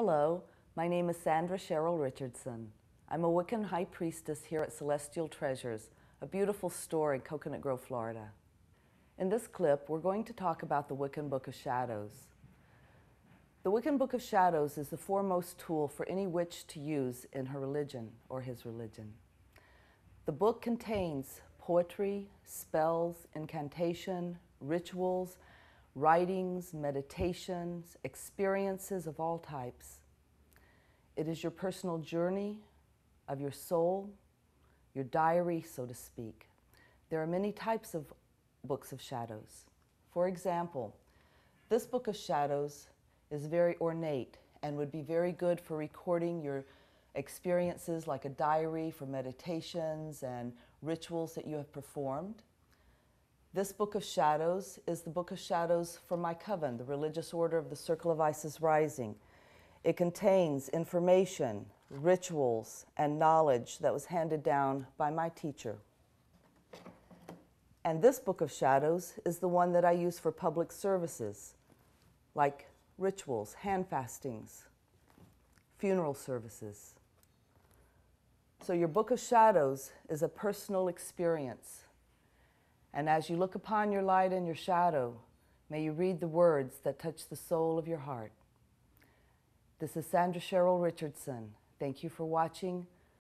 Hello, my name is Sandra Cheryl Richardson. I'm a Wiccan High Priestess here at Celestial Treasures, a beautiful store in Coconut Grove, Florida. In this clip, we're going to talk about the Wiccan Book of Shadows. The Wiccan Book of Shadows is the foremost tool for any witch to use in her religion or his religion. The book contains poetry, spells, incantation, rituals, writings, meditations, experiences of all types. It is your personal journey of your soul, your diary, so to speak. There are many types of books of shadows. For example, this book of shadows is very ornate and would be very good for recording your experiences like a diary for meditations and rituals that you have performed. This Book of Shadows is the Book of Shadows for my coven, the religious order of the Circle of Isis Rising. It contains information, rituals, and knowledge that was handed down by my teacher. And this Book of Shadows is the one that I use for public services, like rituals, hand fastings, funeral services. So, your Book of Shadows is a personal experience and as you look upon your light and your shadow, may you read the words that touch the soul of your heart. This is Sandra Cheryl Richardson. Thank you for watching.